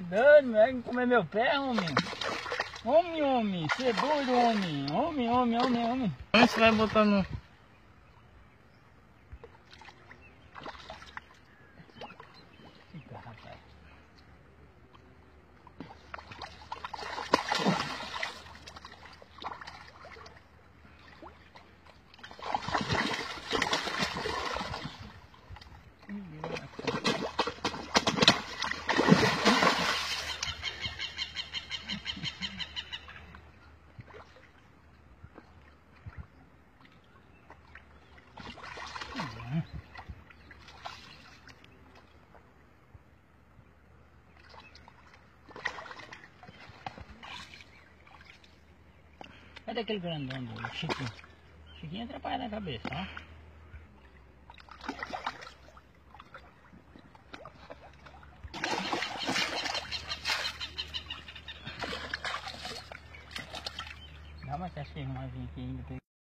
doido, vai comer meu pé, homem. Homem, homem, você é doido, homem. Homem, homem, homem, homem. Onde você vai botar no... Cadê aquele grandão do Chiquinho? Chiquinho atrapalha na cabeça, ó. Dá uma testinha arrumadinha aqui ainda.